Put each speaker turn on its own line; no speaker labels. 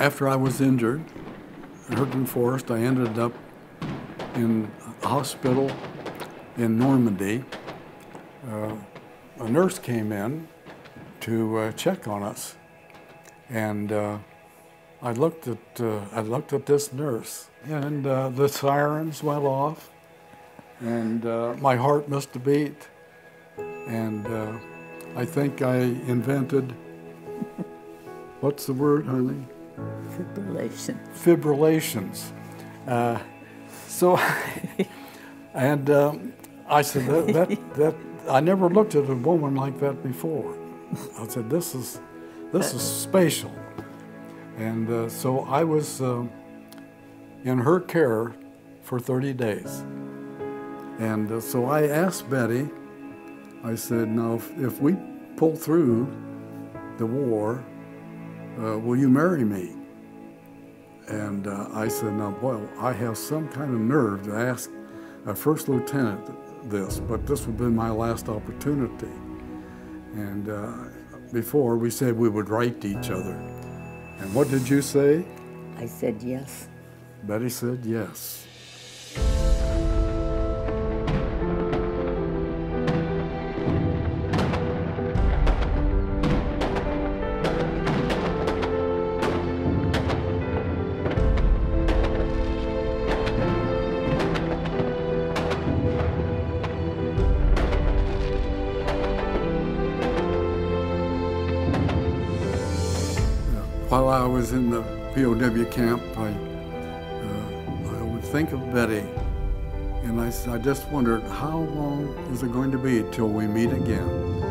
after I was injured at Hürtgen Forest, I ended up in a hospital in Normandy. Uh, a nurse came in to uh, check on us, and uh, I looked at uh, I looked at this nurse, and uh, the sirens went off, and uh, my heart must have beat, and I think I invented. What's the word, honey?
Fibrillation.
Fibrillations. Uh, so, and um, I said that, that that I never looked at a woman like that before. I said this is this is spatial, and uh, so I was uh, in her care for 30 days, and uh, so I asked Betty. I said, now if, if we pull through the war, uh, will you marry me? And uh, I said, now, well, I have some kind of nerve to ask a first lieutenant this, but this would be my last opportunity. And uh, before, we said we would write to each other. And what did you say?
I said yes.
Betty said yes. While I was in the POW camp, I, uh, I would think of Betty, and I just wondered how long is it going to be till we meet again?